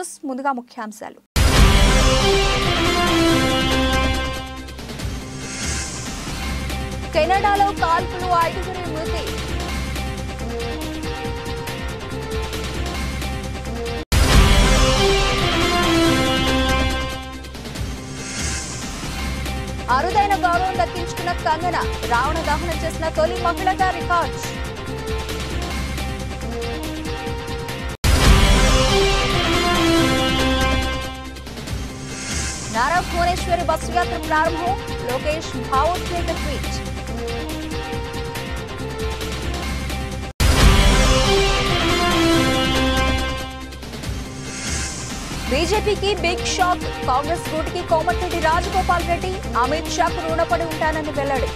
News ముందుగా ముఖ్యాంశాలు. కెనడాలో కాల్పులు ఐదుగురి మృతి. అరుదైన గౌరవం దక్కించుకున్న కంగన రావణ దహనం చేసిన తొలి మహిళగా రికార్డ్స్. భువనేశ్వరి బస్సు యాత్ర ప్రారంభం. లోకేష్ భావోద్వేగ ట్వీట్. బీజేపీకి బిగ్ షాక్ కాంగ్రెస్ గూటికి కోమటిరెడ్డి రాజగోపాల్ రెడ్డి. అమిత్ షాకు రుణపడి ఉంటానని వెల్లడి.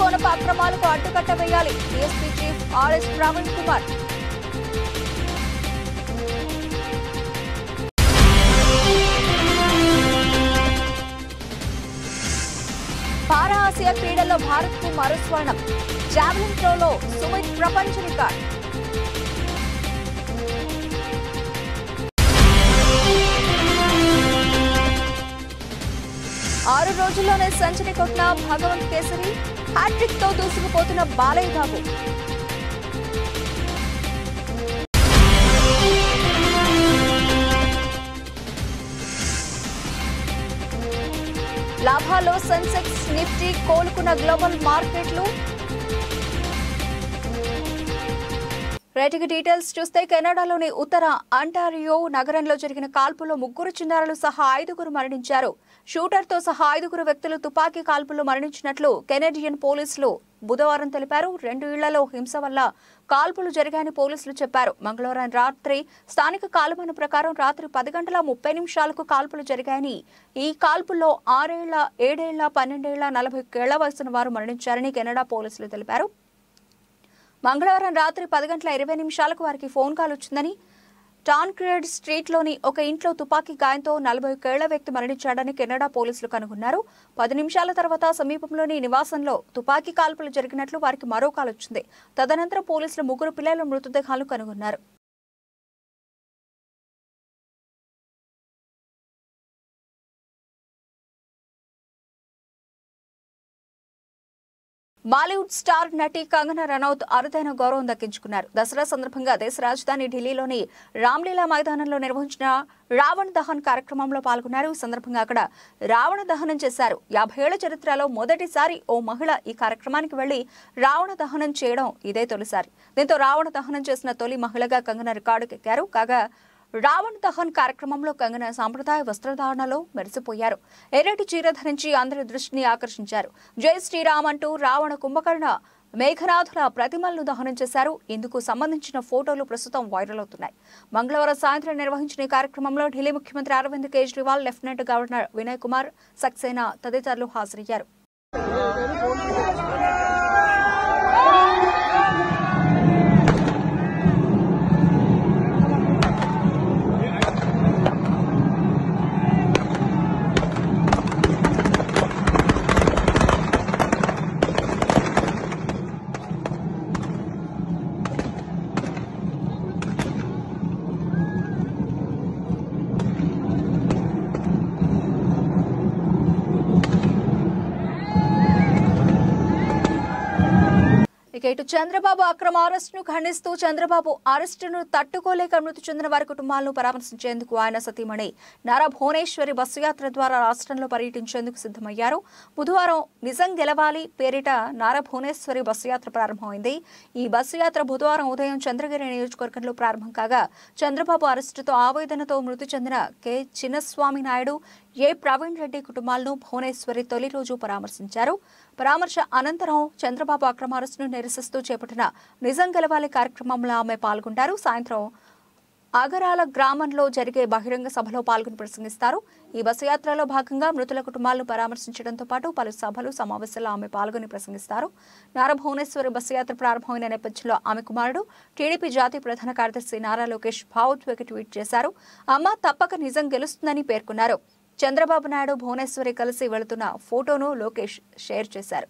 కోనపు అక్రమాలకు అడ్డుకట్ట వేయాలి. DSP chief RS Praveen Kumar. Para Asia క్రీడల్లో భారత్కు మరో స్వర్ణం జావెలిన్ త్రోలో సుమిత్ ప్రపంచ రికార్డ్. ఆరు రోజుల్లోనే సెంచరీ కొట్టిన భగవంత్ కేసరి హ్యాట్రిక్తో దూసుకుపోతున్న బాలయ్య బాబు. లాభాల్లో సెన్సెక్స్ నిఫ్టీ కోలుకున్న గ్లోబల్ మార్కెట్లు రైతుకి డీటెయిల్స్ చూస్తే కెనడాలోని ఉత్తర అంటారియో నగరంలో జరిగిన కాల్పుల్లో ముగ్గురు చిన్నారులు సహా ఐదుగురు మరణించారు. షూటర్తో సహా ఐదుగురు వ్యక్తులు తుపాకీ కాల్పుల్లో మరణించినట్లు కెనడియన్ పోలీసులు బుధవారం తెలిపారు. రెండు ఇళ్ళలో హింస వల్ల కాల్పులు జరిగాయని పోలీసులు చెప్పారు. మంగళవారం రాత్రి స్థానిక కాలమాన ప్రకారం రాత్రి పది గంటల ముప్పై నిమిషాలకు కాల్పులు జరిగాయని ఈ కాల్పుల్లో ఆరేళ్ళ ఏడేళ్ళ పన్నెండేళ్ళ నలభై ఏళ్ళ వయసున్న వారు మరణించారని కెనడా పోలీసులు తెలిపారు. మంగళవారం రాత్రి పది గంటల ఇరవై నిమిషాలకు వారికి ఫోన్ కాల్ వచ్చిందని టాన్క్రేడ్ స్ట్రీట్లోని ఒక ఇంట్లో తుపాకీ గాయంతో నలభై ఒకేళ్ళ వ్యక్తి మరణించాడని కెనడా పోలీసులు కనుగొన్నారు. పది నిమిషాల తర్వాత సమీపంలోని నివాసంలో తుపాకీ కాల్పులు జరిగినట్లు వారికి మరో కాల్ వచ్చింది. తదనంతరం పోలీసులు ముగ్గురు పిల్లల మృతదేహాలు కనుగొన్నారు. బాలీవుడ్ స్టార్ నటి కంగనా రనౌత్ అరుదైన గౌరవం దక్కించుకున్నారు. దసరా సందర్భంగా దేశ రాజధాని ఢిల్లీలోని రామ్లీలా మైదానంలో నిర్వహించిన రావణ దహన్ కార్యక్రమంలో పాల్గొన్నారు. ఈ సందర్భంగా అక్కడ రావణ దహనం చేశారు. యాభై ఏళ్ళ చరిత్రలో మొదటిసారి ఓ మహిళ ఈ కార్యక్రమానికి వెళ్ళి రావణ దహనం చేయడం ఇదే తొలిసారి. దీంతో రావణ దహనం చేసిన తొలి మహిళగా కంగన రికార్డుకెక్కారు. కాగా రావణ్ దహన్ కార్యక్రమంలో కంగన సాంప్రదాయ వస్త్రధారణలో మెరిసిపోయారు. ఎర్రటి చీర ధరించి అందరి దృష్టిని ఆకర్షించారు. జై శ్రీరామ్ అంటూ రావణ కుంభకర్ణ మేఘనాథుల ప్రతిమలను దహనం చేశారు. ఇందుకు సంబంధించిన ఫోటోలు ప్రస్తుతం వైరల్ అవుతున్నాయి. మంగళవారం సాయంత్రం నిర్వహించిన కార్యక్రమంలో ఢిల్లీ ముఖ్యమంత్రి అరవింద్ కేజ్రీవాల్ లెఫ్టినెంట్ గవర్నర్ వినయ్ కుమార్ సక్సేనా తదితరులు హాజరయ్యారు. చంద్రబాబు అక్రమ అరెస్టును ఖండిస్తూ చంద్రబాబు అరెస్టును తట్టుకోలేక మృతి చెందిన వారి కుటుంబాలను పరామర్శించేందుకు ఆయన సతీమణి. నారా భువనేశ్వరి బస్సు యాత్ర ద్వారా రాష్ట్రంలో పర్యటించేందుకు సిద్ధమయ్యారు. బుధవారం నిజం గెలవాలి పేరిట నారా భువనేశ్వరి బస్సు యాత్ర ప్రారంభమైంది. ఈ బస్సు యాత్ర బుధవారం ఉదయం చంద్రగిరి నియోజకవర్గంలో ప్రారంభం కాగా చంద్రబాబు అరెస్టుతో ఆవేదనతో మృతి చెందిన కె. చిన్నస్వామి నాయుడు ఏ ప్రవీణ్ రెడ్డి కుటుంబాలను భువనేశ్వరి తొలి రోజు పరామర్శించారు. పరామర్శ అనంతరం చంద్రబాబు అక్రమారసును నిరసిస్తూ చేపట్టిన నిజం గెలవాలి కార్యక్రమంలో ఆమె పాల్గొంటారు. సాయంత్రం అగరాల గ్రామంలో జరిగే బహిరంగ సభలో పాల్గొని ప్రసంగిస్తారు. ఈ బస్సు యాత్రలో భాగంగా మృతుల కుటుంబాలను పరామర్శించడంతో పాటు పలు సభలు సమావేశాల్లో ఆమె పాల్గొని ప్రసంగిస్తారు. నారా భువనేశ్వరి బస్సు యాత్ర ప్రారంభమైన నేపథ్యంలో ఆమె కుమారుడు టీడీపీ జాతీయ ప్రధాన కార్యదర్శి నారా లోకేష్ భావోద్వేగ ట్వీట్ చేశారు. అమ్మ తప్పక నిజం గెలుస్తుందని పేర్కొన్నారు. చంద్రబాబు నాయుడు భువనేశ్వరి కలిసి వెళుతున్న ఫోటోను లోకేష్ షేర్ చేశారు.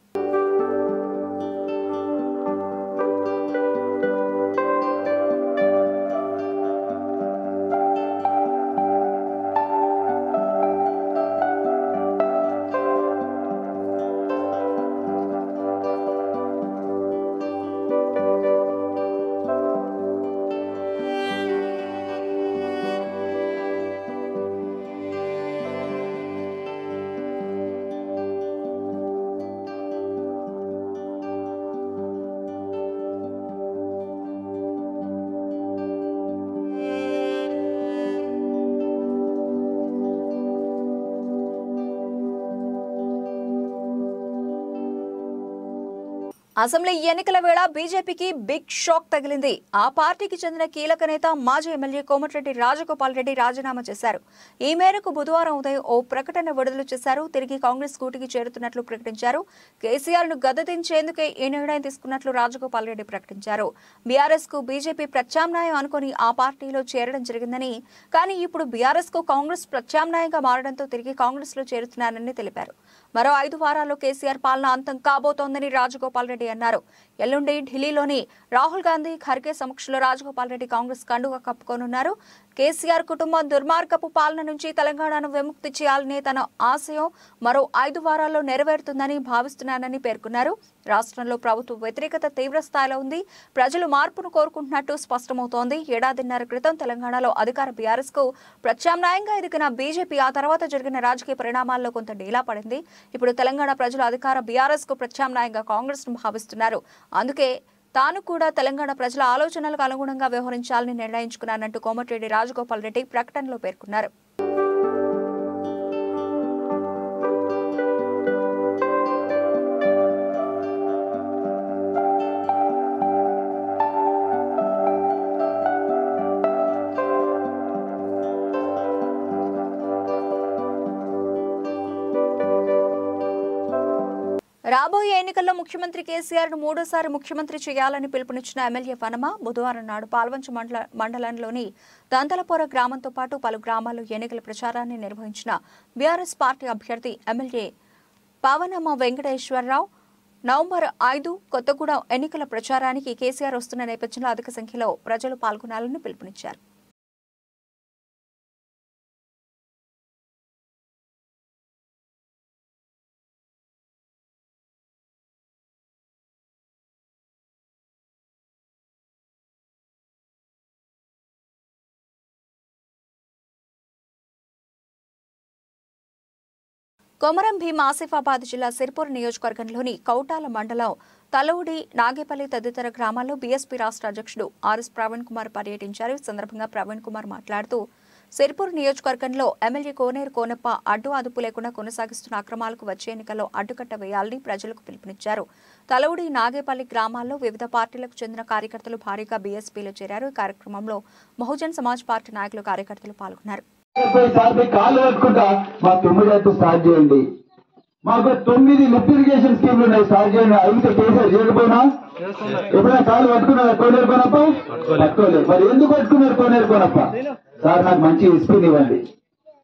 అసెంబ్లీ ఎన్నికల వేళ బీజేపీకి బిగ్ షాక్ తగిలింది. ఆ పార్టీకి చెందిన కీలక నేత మాజీ ఎమ్మెల్యే కోమటిరెడ్డి రాజగోపాల్ రెడ్డి రాజీనామా చేశారు. ఈ మేరకు బుధవారం ఉదయం ఓ ప్రకటన విడుదల చేశారు. తిరిగి కాంగ్రెస్ కూటికి చేరుతున్నట్లు ప్రకటించారు. కేసీఆర్ను గద్దెదించేందుకే ఈ నిర్ణయం తీసుకున్నట్లు రాజగోపాల్ రెడ్డి ప్రకటించారు. బీఆర్ఎస్కు బీజేపీ ప్రత్యామ్నాయం అనుకుని ఆ పార్టీలో చేరడం జరిగిందని కానీ ఇప్పుడు బీఆర్ఎస్కు కాంగ్రెస్ ప్రత్యామ్నాయంగా మారడంతో తిరిగి కాంగ్రెస్లో చేరుతున్నానని తెలిపారు. మరో ఐదు వారాల్లో కేసీఆర్ పాలన అంతం కాబోతోందని రాజగోపాల్ రెడ్డి అన్నారు. ఎల్లుండి ఢిల్లీలోని రాహుల్ గాంధీ ఖర్గే సమక్షంలో రాజగోపాల్ రెడ్డి కాంగ్రెస్ కండుగా కప్పుకోనున్నారు. కేసీఆర్ కుటుంబం దుర్మార్గపు పాలన నుంచి తెలంగాణను విముక్తి చేయాలనే తన ఆశయం మరో ఐదు వారాల్లో నెరవేరుతుందని భావిస్తున్నానని పేర్కొన్నారు. రాష్ట్రంలో ప్రభుత్వ వ్యతిరేకత తీవ్ర స్థాయిలో ఉంది. ప్రజలు మార్పును కోరుకుంటున్నట్టు స్పష్టమవుతోంది. ఏడాదిన్నర క్రితం తెలంగాణలో అధికార బీఆర్ఎస్కు ప్రత్యామ్నాయంగా ఎదిగిన బీజేపీ ఆ తర్వాత జరిగిన రాజకీయ పరిణామాల్లో కొంత డీలా పడింది. ఇప్పుడు తెలంగాణ ప్రజలు అధికార బీఆర్ఎస్కు ప్రత్యామ్నాయంగా కాంగ్రెస్ను భావిస్తున్నారు. అందుకే తాను కూడా తెలంగాణ ప్రజల ఆలోచనలకు అనుగుణంగా వ్యవహరించాలని నిర్ణయించుకున్నానంటూ కోమటిరెడ్డి రాజగోపాల్ రెడ్డి ప్రకటనలో పేర్కొన్నారు. రాబోయే ఎన్నికల్లో ముఖ్యమంత్రి కేసీఆర్ను మూడోసారి ముఖ్యమంత్రి చేయాలని పిలుపునిచ్చిన ఎమ్మెల్యే వనమ బుధవారం నాడు పాల్వంచ మండల మండలంలోని దంతలపోర గ్రామంతో పాటు పలు గ్రామాల్లో ఎన్నికల ప్రచారాన్ని నిర్వహించిన బీఆర్ఎస్ పార్టీ అభ్యర్థి ఎమ్మెల్యే పావనమ్మ వెంకటేశ్వరరావు. నవంబర్ ఐదు కొత్తగూడెం ఎన్నికల ప్రచారానికి కేసీఆర్ వస్తున్న నేపథ్యంలో అధిక సంఖ్యలో ప్రజలు పాల్గొనాలని పిలుపునిచ్చారు. కొమరం భీం ఆసిఫాబాద్ జిల్లా సిర్పూర్ నియోజకవర్గంలోని కౌటాల మండలం తలవుడి నాగేపల్లి తదితర గ్రామాల్లో బీఎస్పీ రాష్ట్ర అధ్యక్షుడు ఆర్ఎస్ ప్రవీణ్ కుమార్ పర్యటించారు. ఈ సందర్భంగా ప్రవీణ్ కుమార్ మాట్లాడుతూ సిర్పూర్ నియోజకవర్గంలో ఎమ్మెల్యే కోనేరు కోనప్ప అడ్డు అదుపు లేకుండా కొనసాగిస్తున్న అక్రమాలకు వచ్చే ఎన్నికల్లో అడ్డుకట్ట వేయాలని ప్రజలకు పిలుపునిచ్చారు. తలవుడి నాగేపల్లి గ్రామాల్లో వివిధ పార్టీలకు చెందిన కార్యకర్తలు భారీగా బీఎస్పీలో చేరారు. ఈ కార్యక్రమంలో బహుజన్ సమాజ్ పార్టీ నాయకులు కార్యకర్తలు పాల్గొన్నారు. ముప్పై కాళ్ళు పట్టుకుంటా. మా తొమ్మిది అయితే స్టార్ట్ చేయండి. మాకు తొమ్మిది లిఫ్ట్ ఇరిగేషన్ స్కీమ్లు ఉన్నాయి. స్టార్ట్ చేయండి. ఐదు కేసీఆర్ చేయకపోయినా? ఎప్పుడైనా కాళ్ళు పట్టుకున్నారా? కోనేరు కోనప్ప? పట్టుకోలేదు. మరి ఎందుకు పట్టుకున్నారు కోనేరు సార్ నాకు మంచి ఎస్పీని ఇవ్వండి.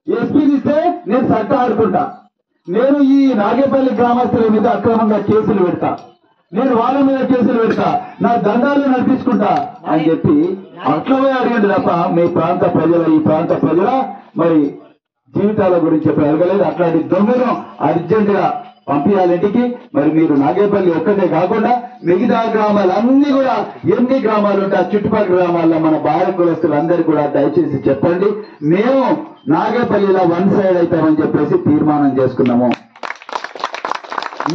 ఎస్పీని ఇస్తే నేను సట్ట ఆడుకుంటా. నేను ఈ నాగేపల్లి గ్రామస్తుల మీద అక్రమంగా కేసులు పెడతా. నేను వాళ్ళ మీద కేసులు పెడతా. నా దండాలు నడిపించుకుంటా అని చెప్పి అట్లా పోయి అడిగండి తప్ప మీ ప్రాంత ప్రజల ఈ ప్రాంత ప్రజల మరి జీవితాల గురించి చెప్పి అడగలేదు. అట్లాంటి దొంగను అర్జెంట్గా పంపించాలి ఇంటికి. మరి మీరు నాగేపల్లి ఒక్కటే కాకుండా మిగతా గ్రామాలు అన్ని కూడా ఎన్ని గ్రామాలు ఉంటే ఆ చుట్టుపక్కల గ్రామాల్లో మన భారత కులస్తులందరూ కూడా దయచేసి చెప్పండి. మేము నాగేపల్లిలో వన్ సైడ్ అవుతామని చెప్పేసి తీర్మానం చేసుకున్నాము.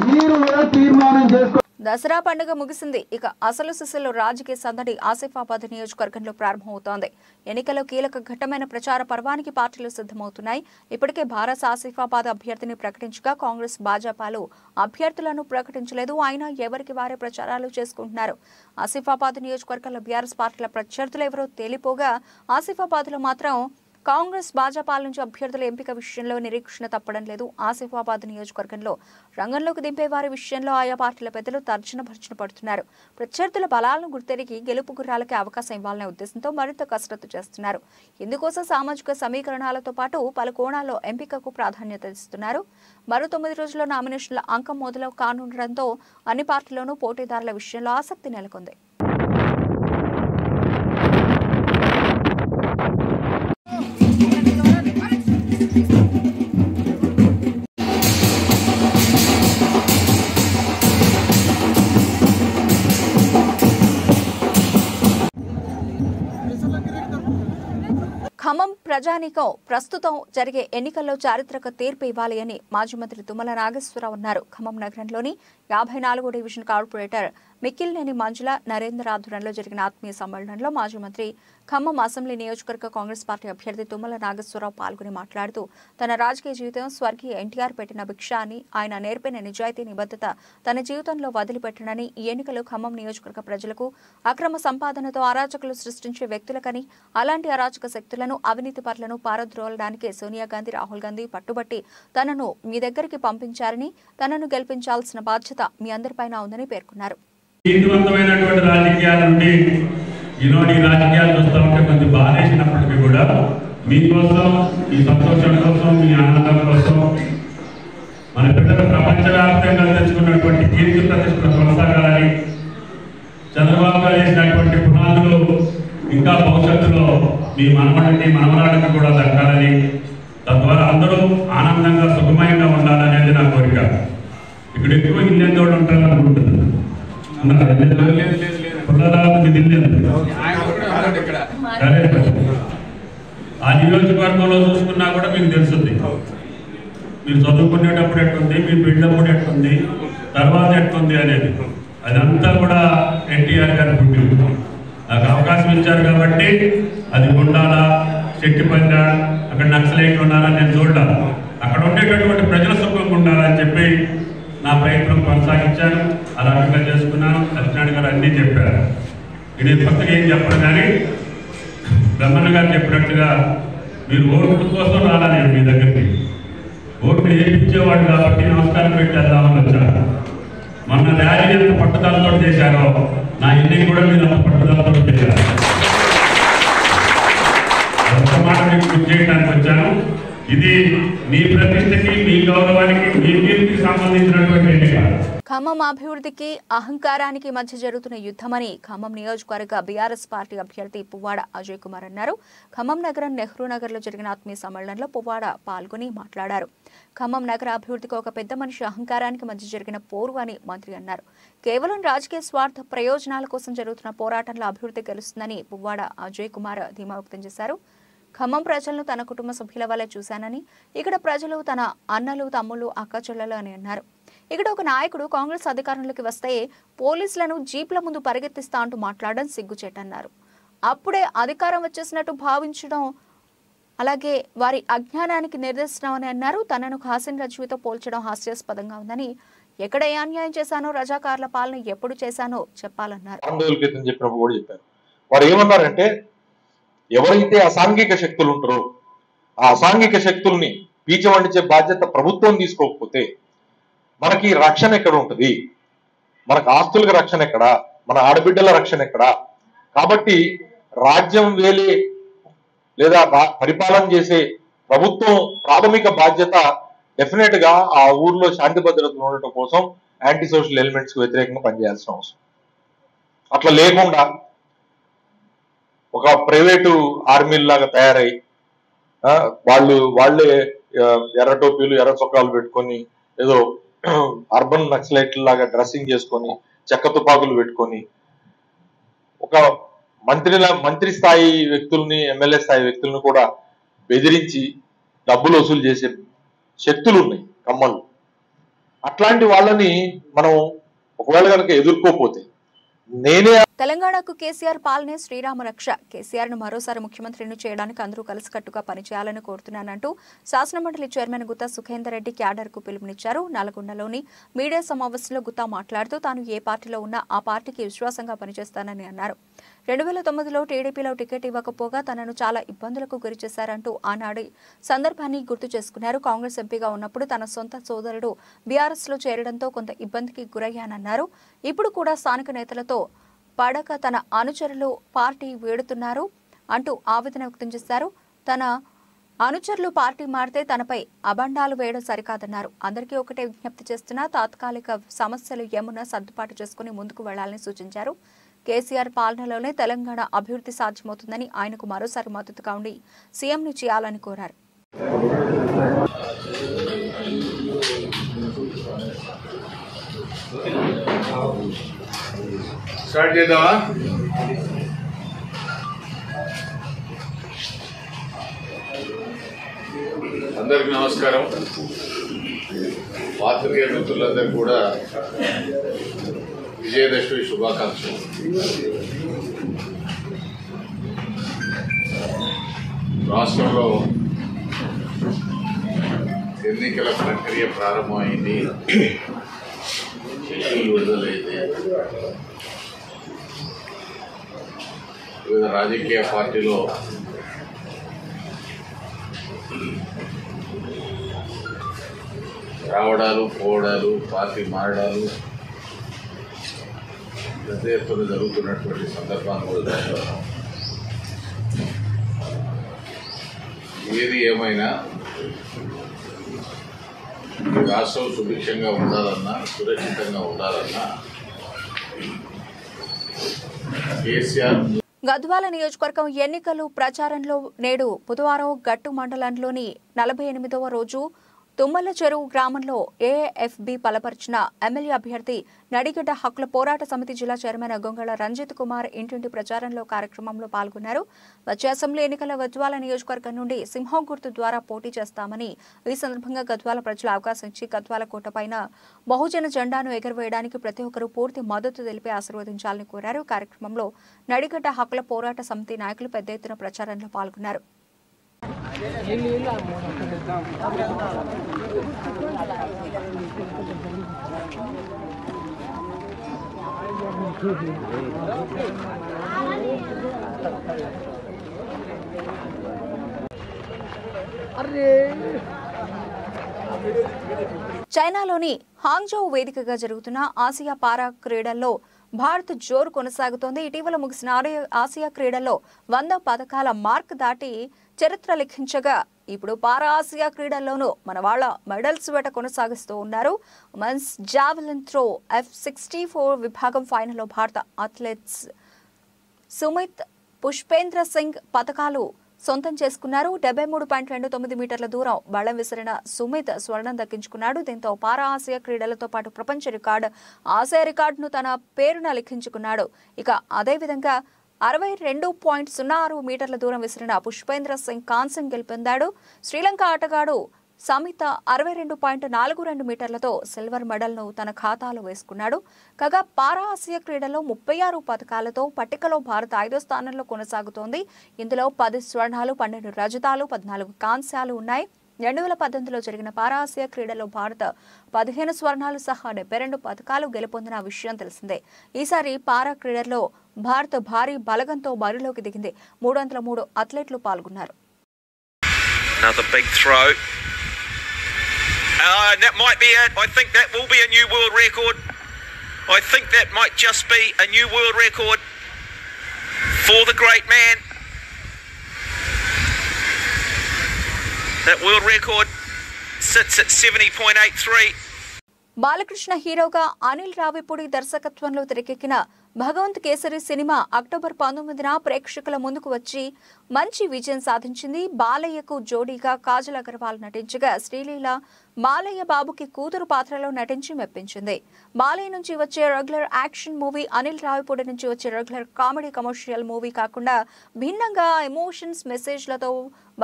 మీరు కూడా తీర్మానం చేసుకో దసరా పండుగ ముగిసింది. ఇక అసలు సిసలు రాజకీయ సందడి ఆసిఫాబాద్ నియోజకవర్గంలో ప్రారంభమవుతోంది. ఎన్నికల్లో కీలక ఘట్టమైన ప్రచార పర్వానికి పార్టీలు సిద్ధమవుతున్నాయి. ఇప్పటికే భారత్ ఆసిఫాబాద్ అభ్యర్థిని ప్రకటించగా కాంగ్రెస్ భాజపాలు అభ్యర్థులను ప్రకటించలేదు. అయినా ఎవరికి వారే ప్రచారాలు చేసుకుంటున్నారు? ఆసిఫాబాద్ నియోజకవర్గంలో బీఆర్ఎస్ పార్టీల ప్రత్యర్థులు ఎవరో తేలిపోగా ఆసిఫాబాద్లో మాత్రం కాంగ్రెస్ భాజపాల నుంచి అభ్యర్థుల ఎంపిక విషయంలో నిరీక్షణ తప్పడం లేదు. ఆసిఫాబాద్ నియోజకవర్గంలో రంగంలోకి దింపే వారి విషయంలో ఆయా పార్టీల పెద్దలు తర్జన భర్జన పడుతున్నారు. ప్రత్యర్థుల బలాలను గుర్తెరిగి గెలుపు గుర్రాలకి అవకాశం ఇవ్వాలనే ఉద్దేశంతో మరింత కసరత్తు చేస్తున్నారు. ఇందుకోసం సామాజిక సమీకరణాలతో పాటు పలు కోణాల్లో ఎంపికకు ప్రాధాన్యత ఇస్తున్నారు. మరో తొమ్మిది రోజుల్లో నామినేషన్ల అంకం మొదలు కానుండడంతో అన్ని పార్టీల్లోనూ పోటీదారుల విషయంలో ఆసక్తి నెలకొంది. ప్రజానీకం ప్రస్తుతం జరిగే ఎన్నికల్లో చారిత్రక తీర్పు ఇవ్వాలి అని మాజీ మంత్రి తుమ్మల నాగేశ్వరరావు అన్నారు. ఖమ్మం నగరంలోని యాభై నాలుగో డివిజన్ కార్పొరేటర్ మిక్కిల్నేని మంజుల నరేంద్ర ఆధ్వర్యంలో జరిగిన ఆత్మీయ సమ్మేళనంలో మాజీ మంత్రి ఖమ్మం అసెంబ్లీ నియోజకవర్గ కాంగ్రెస్ పార్టీ అభ్యర్థి తుమ్మల నాగేశ్వరరావు పాల్గొని మాట్లాడుతూ తన రాజకీయ జీవితం స్వర్గీయ ఎన్టీఆర్ పెట్టిన భిక్ష అని ఆయన నేర్పిన నిజాయితీ నిబద్ధత తన జీవితంలో వదిలిపెట్టనని ఈ ఎన్నికలు ఖమ్మం నియోజకవర్గ ప్రజలకు అక్రమ సంపాదనతో అరాచకులు సృష్టించే వ్యక్తులకని అలాంటి అరాచక శక్తులను అవినీతి పరులను పారద్రోలడానికి సోనియా గాంధీ రాహుల్ గాంధీ పట్టుబట్టి తనను మీ దగ్గరికి పంపించారని తనను గెలిపించాల్సిన బాధ్యత మీ అందరిపైన ఉందని పేర్కొన్నారు. నీతివంతమైనటువంటి రాజకీయాల నుండి ఈనాడు ఈ రాజకీయాలు చూస్తూ ఉంటే కొంచెం బాధేసినప్పటికీ కూడా మీకోసం మీ సంతోషం కోసం మీ ఆనందం కోసం మన పిల్లలు ప్రపంచవ్యాప్తంగా తెచ్చుకున్నటువంటి కీర్తి ప్రతిష్టలు కొనసాగాలని చంద్రబాబు గారు వేసినటువంటి పునాదులు ఇంకా భవిష్యత్తులో మీ మనవడికి మనమరాడికి కూడా దక్కాలని తద్వారా అందరూ ఆనందంగా సుఖమయంగా ఉండాలనేది నా కోరిక. ఇక్కడ ఎక్కువ ఇల్లెందోడు ఉంటారు అనుకుంటున్నాను ఉన్నారా? పుల్లరాజు మీది ఇల్లెందు. సరే ఆ నియోజకవర్గంలో చూసుకున్నా కూడా మీకు తెలుస్తుంది. మీరు చదువుకునేటప్పుడు ఎట్టుంది మీరు బిడ్డప్పుడు ఎట్టుంది తర్వాత ఎట్టుంది అనేది. అదంతా కూడా ఎన్టీఆర్ గారి పుట్టింది నాకు అవకాశం ఇచ్చారు కాబట్టి అది ఉండాలా శక్తిపంగా అక్కడ నక్సలైట్లు ఉండాలని నేను చూడాలి. అక్కడ ఉండేటటువంటి ప్రజల సుఖంగా ఉండాలని చెప్పి నా ప్రయత్నం కొనసాగించాను అలా రకంగా చేసుకున్నాను సత్యనారాయణ గారు అన్నీ చెప్పారు. ఇది కొత్తగా ఏం చెప్పను కానీ బ్రహ్మణ గారు చెప్పినట్టుగా మీరు ఓటు కోసం రాలా నేను మీ దగ్గరికి. ఓట్లు వేయించేవాడు కాబట్టి నమస్కారం పెట్టేద్దామని వచ్చాను. మొన్న ర్యాలీ ఎంత పట్టుదలతో చేశారో నా ఎన్నిక కూడా మీరు అంత పట్టుదలతో చేశారు. ఒక్క మాట మీకు గుర్తు చేయడానికి వచ్చాను. ఇది మీ ప్రతిష్టకి మీ గౌరవానికి మీ కీర్తికి సంబంధించినటువంటి ఎన్నిక ఖమ్మం అభివృద్ధికి అహంకారానికి మధ్య జరుగుతున్న యుద్ధమని ఖమ్మం నియోజకవర్గ బీఆర్ఎస్ పార్టీ అభ్యర్థి పువ్వాడ అజయ్ కుమార్ అన్నారు. ఖమ్మం నగరం నెహ్రూ నగర్లో జరిగిన ఆత్మీయ సమ్మేళనంలో పువ్వాడ పాల్గొని మాట్లాడారు. ఖమ్మం నగర అభివృద్ధికి ఒక పెద్ద మనిషి అహంకారానికి మధ్య జరిగిన పోరు అని మంత్రి అన్నారు. కేవలం రాజకీయ స్వార్థ ప్రయోజనాల కోసం జరుగుతున్న పోరాటంలో అభివృద్ధి గెలుస్తుందని పువ్వాడ అజయ్ కుమార్ ధీమా వ్యక్తం చేశారు. ఖమ్మం ప్రజలను తన కుటుంబ సభ్యుల వల్ల చూశానని ఇక్కడ ప్రజలు తన అన్నలు తమ్ముళ్ళు అక్క చెల్లెలు అని అన్నారు. ఇక్కడ ఒక నాయకుడు కాంగ్రెస్ అధికారంలోకి వస్తే పోలీసులను జీప్ల ముందు పరిగెత్తిస్తా అంటూ మాట్లాడడం సిగ్గుచేటన్నారు అప్పుడే అధికారం వచ్చేసినట్టు భావించడం అలాగే వారి అజ్ఞానానికి నిదర్శనం అని అన్నారు. తనను హాసిన్ రజ్వీతో పోల్చడం హాస్యాస్పదంగా ఉందని ఎక్కడ ఏ అన్యాయం చేశానో రజాకారుల పాలన ఎప్పుడు చేశానో చెప్పాలన్నారు. చెప్పినప్పుడు కూడా చెప్పారు. వారు ఏమన్నారంటే ఎవరైతే అసాంఘిక శక్తులు ఉంటారో ఆ అసాంఘిక శక్తుల్ని పీచవండించే బాధ్యత ప్రభుత్వం తీసుకోకపోతే మనకి రక్షణ ఎక్కడ ఉంటుంది? మనకు ఆస్తులకు రక్షణ ఎక్కడ? మన ఆడబిడ్డల రక్షణ ఎక్కడ? కాబట్టి రాజ్యం వేలే లేదా పరిపాలన చేసే ప్రభుత్వం ప్రాథమిక బాధ్యత డెఫినెట్గా ఆ ఊర్లో శాంతి భద్రతలు ఉండటం కోసం యాంటీ సోషల్ ఎలిమెంట్స్ వ్యతిరేకంగా పనిచేయాల్సిన అవసరం. అట్లా లేకుండా ఒక ప్రైవేటు ఆర్మీ లాగా తయారై వాళ్ళు వాళ్ళే ఎర్ర టోపీలు ఎర్ర చొక్కాలు పెట్టుకొని ఏదో అర్బన్ నక్సలైట్ లాగా డ్రెస్సింగ్ చేసుకొని చెక్క తుపాకులు పెట్టుకొని ఒక మంత్రిల మంత్రి స్థాయి వ్యక్తుల్ని ఎమ్మెల్యే స్థాయి వ్యక్తులను కూడా బెదిరించి డబ్బులు వసూలు చేసే శక్తులు ఉన్నాయి కమ్మలు. అట్లాంటి వాళ్ళని మనం ఒకవేళ కనుక ఎదుర్కోపోతే నేనే తెలంగాణకు కేసీఆర్ పాలనే శ్రీరామ రక్ష. కేసీఆర్ను మరోసారి ముఖ్యమంత్రిని చేయడానికి అందరూ కలిసికట్టుగా పనిచేయాలని కోరుతున్నానంటూ శాసనమండలి చైర్మన్ గుత్తా సుఖేందర్ రెడ్డి క్యాడర్కు పిలుపునిచ్చారు. నల్గొండలోని మీడియా సమావేశంలో గుత్తా మాట్లాడుతూ తాను ఏ పార్టీలో ఉన్నా ఆ పార్టీకి విశ్వాసంగా పనిచేస్తానని అన్నారు. రెండు వేల తొమ్మిదిలో టీడీపీలో టికెట్ ఇవ్వకపోగా తనను చాలా ఇబ్బందులకు గురి చేశారంటూ ఆనాడి సందర్భాన్ని గుర్తు చేసుకున్నారు. కాంగ్రెస్ ఎంపీగా ఉన్నప్పుడు తన సొంత సోదరుడు బీఆర్ఎస్లో చేరడంతో కొంత ఇబ్బందికి గురయ్యానన్నారు. ఇప్పుడు కూడా స్థానిక నేతలతో పడక తన అనుచరులు పార్టీ వేడుతున్నారు అంటూ ఆవేదన వ్యక్తం చేశారు. తన అనుచరులు పార్టీ మారితే తనపై అబండాలు వేయడం సరికాదన్నారు. అందరికీ ఒకటే విజ్ఞప్తి చేస్తున్నా తాత్కాలిక సమస్యలు ఏమున్నా సర్దుబాటు చేసుకుని ముందుకు వెళ్ళాలని సూచించారు. కేసీఆర్ పాలనలోనే తెలంగాణ అభివృద్ధి సాధ్యమవుతుందని ఆయనకు మరోసారి మద్దతుగా ఉండి సీఎంను చేయాలని కోరారు. స్టార్ట్ చేద్దామా? అందరికి నమస్కారం. పాత్రికేయ మిత్రులందరూ కూడా విజయదశమి శుభాకాంక్షలు. రాష్ట్రంలో ఎన్నికల ప్రక్రియ ప్రారంభమైంది. షెడ్యూల్ విడుదలైంది. వివిధ రాజకీయ పార్టీలో రావడాలు పోవడాలు పార్టీ మారడాలు పెద్ద ఎత్తున జరుగుతున్నటువంటి సందర్భాన్ని కూడా చూస్తున్నాం. ఏది ఏమైనా ఈ రాష్ట్రం సుభిక్షంగా ఉండాలన్నా సురక్షితంగా ఉండాలన్నా కేసీఆర్ గద్వాల నియోజకవర్గం ఎన్నికలు ప్రచారంలో నేడు బుధవారం గట్టు మండలంలోని నలభై ఎనిమిదవ రోజు తుమ్మల చెరువు గ్రామంలో ఏఎఫ్బి బలపరిచిన ఎమ్మెల్యే అభ్యర్థి నడిగడ్డ హక్కుల పోరాట సమితి జిల్లా చైర్మన్ గొంగళ రంజిత్ కుమార్ ఇంటింటి ప్రచారంలో కార్యక్రమంలో పాల్గొన్నారు. వచ్చే అసెంబ్లీ ఎన్నికల గద్వాల నియోజకవర్గం నుండి సింహం గుర్తు ద్వారా పోటీ చేస్తామని ఈ సందర్భంగా గద్వాల ప్రజలు అవకాశం ఇచ్చి గద్వాల కోటపైన బహుజన జెండాను ఎగరవేయడానికి ప్రతి ఒక్కరూ పూర్తి మద్దతు తెలిపి ఆశీర్వదించాలని కోరారు. కార్యక్రమంలో నడిగడ్డ హక్కుల పోరాట సమితి నాయకులు పెద్ద ఎత్తున ప్రచారంలో పాల్గొన్నారు. చైనాలోని హాంగ్జౌ వేదికగా జరుగుతున్న ఆసియా పారా క్రీడల్లో భారత్ జోరు కొనసాగుతోంది. ఇటీవల ముగిసిన ఆసియా క్రీడల్లో వంద పథకాల మార్క్ దాటి చరిత్ర లిఖించగా ఇప్పుడు పారా ఆసియా క్రీడల్లోనూ మన వాళ్ళ మెడల్స్ వేట కొనసాగిస్తూ ఉన్నారు. Men's javelin throw F sixty four విభాగం ఫైనల్లో భారత అథ్లెట్స్ సుమిత్ పుష్పేంద్ర సింగ్ పథకాలు సొంతం చేసుకున్నారు. డెబ్బై మూడు పాయింట్ రెండు తొమ్మిది మీటర్ల దూరం బలం విసిరిన సుమిత్ స్వర్ణం దక్కించుకున్నాడు. దీంతో పారా ఆసియా క్రీడలతో పాటు ప్రపంచ రికార్డు ఆసియా రికార్డును తన పేరున లిఖించుకున్నాడు. ఇక అదేవిధంగా అరవై రెండు పాయింట్ సున్నా ఆరు మీటర్ల దూరం విసిరిన పుష్పేంద్ర సింగ్ కాన్సింగ్ గెలుపొందాడు. శ్రీలంక ఆటగాడు సమిత అరవై రెండు పాయింట్ నాలుగు రెండు మీటర్లతో సిల్వర్ మెడల్ను తన ఖాతాలో వేసుకున్నాడు. కాగా పారా ఆసియా క్రీడల్లో ముప్పై ఆరు పథకాలతో పట్టికలో భారత్ ఐదో స్థానంలో కొనసాగుతోంది. ఇందులో పది స్వర్ణాలు పన్నెండు రజతాలు పద్నాలుగు కాంస్యాలు ఉన్నాయి. రెండు వేల పద్దెనిమిదిలో జరిగిన పారా ఆసియా క్రీడలో భారత్ పదిహేను స్వర్ణాలు సహా డెబ్బై రెండు పథకాలు గెలుపొందిన విషయం తెలిసిందే. ఈసారి పారా క్రీడల్లో భారత్ భారీ బలగంతో బరిలోకి దిగింది. మూడు వందల మూడు అథ్లెట్లు పాల్గొన్నారు. Uh, and that might be it. I think that will be a new world record. I think that might just be a new world record for the great man. That world record sits at 70.83. Balakrishna హీరోగా అనిల్ రావిపూడి దర్శకత్వంలో తెరకెక్కిన Bhagavanth Kesari cinema October పంతొమ్మిదిన ప్రేక్షకుల ముందుకు వచ్చి మంచి విజయం సాధించింది. బాలయ్యకు జోడీగా కాజల్ అగర్వాల్ నటించగా శ్రీలీల మాలయ్య బాబుకి కూతురు పాత్రలో నటించి మెప్పించింది. బాలయ్య నుంచి వచ్చే regular action movie Anil Ravipudi నుంచి వచ్చే రెగ్యులర్ కామెడీ కమర్షియల్ మూవీ కాకుండా భిన్నంగా ఎమోషన్స్ మెసేజ్లతో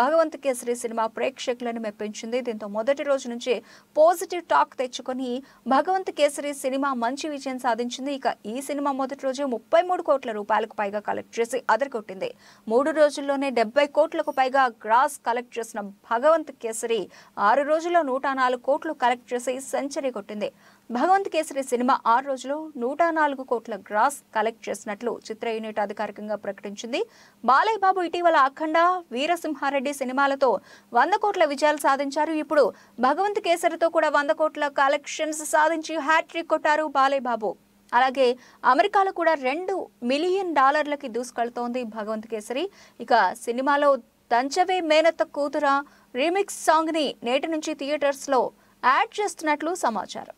భగవంత్ కేసరి సినిమా ప్రేక్షకులను మెప్పించింది. దీంతో మొదటి రోజు నుంచి పాజిటివ్ టాక్ తెచ్చుకొని భగవంత్ కేసరి సినిమా మంచి విజయం సాధించింది. ఇక ఈ సినిమా మొదటి రోజే రోజు ముప్పై మూడు కోట్ల రూపాయలకు పైగా కలెక్ట్ చేసి అదరగొట్టింది. మూడు రోజుల్లోనే డెబ్బై కోట్లకు పైగా గ్రాస్ కలెక్ట్ చేసిన భగవంత్ కేసరి ఆరు రోజుల్లో నూట నాలుగు కోట్లు కలెక్ట్ చేసి సెంచరీ కొట్టింది. భగవంత్ కేసరి సినిమా ఆరు రోజులు నూట నాలుగు కోట్ల గ్రాస్ కలెక్ట్ చేసినట్లు చిత్ర యూనిట్ అధికారికంగా ప్రకటించింది. బాలయ్య బాబు ఇటీవల అఖండ వీరసింహారెడ్డి సినిమాలతో వంద కోట్ల విజయాలు సాధించారు. ఇప్పుడు భగవంత్ కేసరితో కూడా వంద కోట్ల కలెక్షన్స్ సాధించి హ్యాట్రిక్ కొట్టారు బాలయ్య బాబు అలాగే అమెరికాలో కూడా రెండు మిలియన్ డాలర్లకి దూసుకెళ్తోంది భగవంత్ కేసరి. ఇక సినిమాలో దంచవే మేనత్త కూతుర రీమిక్స్ సాంగ్ని నేటి నుంచి థియేటర్స్లో యాడ్ చేస్తున్నట్లు సమాచారం.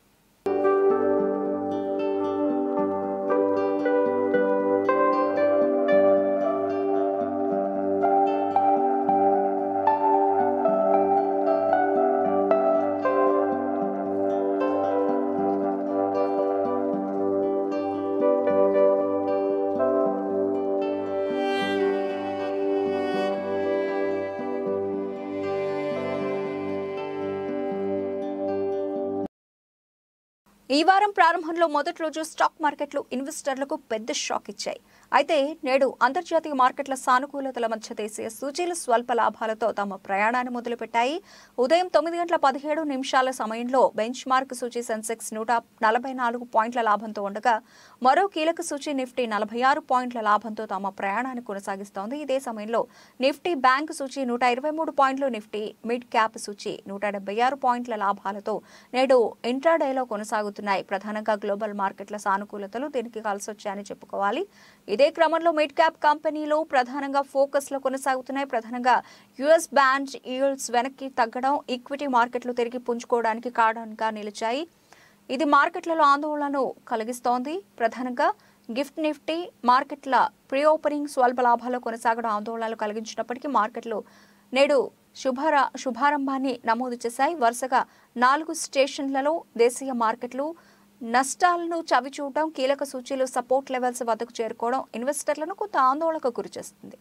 ఈ వారం ప్రారంభంలో మొదటి రోజు స్టాక్ మార్కెట్లు ఇన్వెస్టర్లకు పెద్ద షాక్ ఇచ్చాయి. అయితే నేడు అంతర్జాతీయ మార్కెట్ల సానుకూలతల మధ్య దేశీయ సూచీలు స్వల్ప లాభాలతో తమ ప్రయాణాన్ని మొదలుపెట్టాయి. ఉదయం తొమ్మిది గంటల పదిహేడు నిమిషాల సమయంలో బెంచ్ మార్క్ సూచీ సెన్సెక్స్ నూట నలభై నాలుగు పాయింట్ల లాభంతో ఉండగా మరో కీలక సూచీ నిఫ్టీ నలభై ఆరు పాయింట్ల లాభంతో తమ ప్రయాణాన్ని కొనసాగిస్తోంది. ఇదే సమయంలో నిఫ్టీ బ్యాంక్ సూచీ నూట ఇరవై మూడు పాయింట్లు నిఫ్టీ మిడ్ క్యాప్ సూచీ నూట డెబ్బై ఆరు పాయింట్ల లాభాలతో నేడు ఇంట్రాడేలో కొనసాగుతున్నాయి. ప్రధానంగా గ్లోబల్ మార్కెట్ల సానుకూలతలు దీనికి కలిసొచ్చాయని చెప్పుకోవాలి. ఇదే క్రమంలో మిడ్ క్యాప్ కంపెనీలు ప్రధానంగా ఫోకస్లో కొనసాగుతున్నాయి. ప్రధానంగా యుఎస్ బ్యాండ్ ఈల్డ్స్ వెనక్కి తగ్గడం ఈక్విటీ మార్కెట్లు తిరిగి పుంజుకోవడానికి కారణంగా నిలిచాయి. ఇది మార్కెట్లలో ఆందోళనను కలిగిస్తోంది. ప్రధానంగా గిఫ్ట్ నిఫ్టీ మార్కెట్ల ప్రీ ఓపెనింగ్ స్వల్ప లాభాలు కొనసాగడం ఆందోళనలు కలిగించినప్పటికీ మార్కెట్లు నేడు శుభార శుభారంభాన్ని నమోదు చేశాయి. వరుసగా నాలుగు స్టేషన్లలో దేశీయ మార్కెట్లు నష్టాలను చవిచూడటం కీలక సూచీలు సపోర్ట్ లెవెల్స్ వద్దకు చేరుకోవడం ఇన్వెస్టర్లను కొంత ఆందోళనకు గురిచేస్తుంది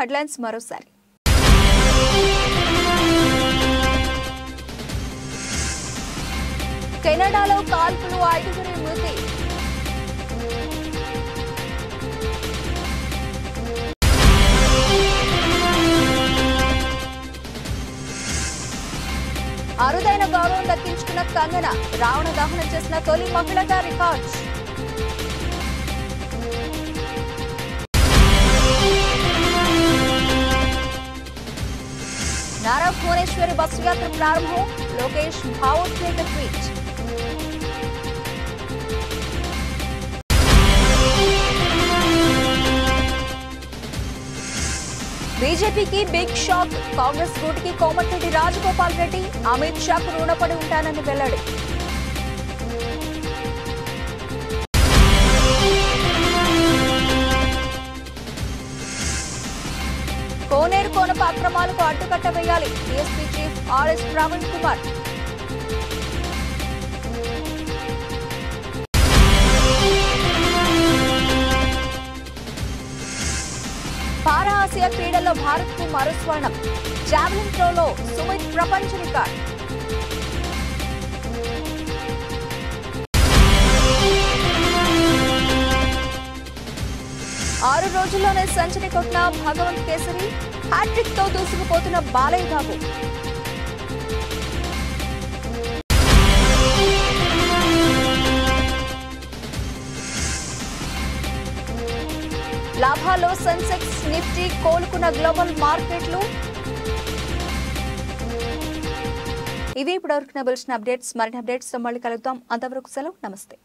హెడ్లైన్స్ మరోసారి. కెనడాలో కాల్పులు ఐదుగురి మృతి. అరుదైన గౌరవం దక్కించుకున్న కంగన రావణ దహనం చేసిన తొలి మహిళగా రికార్డ్స్ భువనేశ్వరి బస్సు యాత్ర ప్రారంభం. లోకేష్ భావోద్వేగ ట్వీట్. బీజేపీకి బిగ్ షాక్ కాంగ్రెస్ గూటికి కోమటిరెడ్డి రాజగోపాల్ రెడ్డి. అమిత్ షాకు రుణపడి ఉంటానని వెల్లడి. కోనేరు అక్రమాలకు అడ్డుకట్ట వేయాలి. DSP chief RS Praveen Kumar. Para Asia క్రీడల్లో భారత్కు మరో స్వర్ణం జావెలిన్ త్రోలో సుమిత్ ప్రపంచ రికార్డ్. ఆరు రోజుల్లోనే సెంచరీ కొట్టిన భగవంత్ కేసరి హ్యాట్రిక్తో దూసుకుపోతున్న బాలయ్య బాబు. లాభాల్లో సెన్సెక్స్ నిఫ్టీ కోలుకున్న గ్లోబల్ మార్కెట్లు. ఇవి ఇప్పటివరకు నా బులెటిన్ అప్డేట్స్. మరిన్ని అప్డేట్స్తో మళ్ళీ కలుద్దాం. అంతవరకు సెలవు. నమస్తే.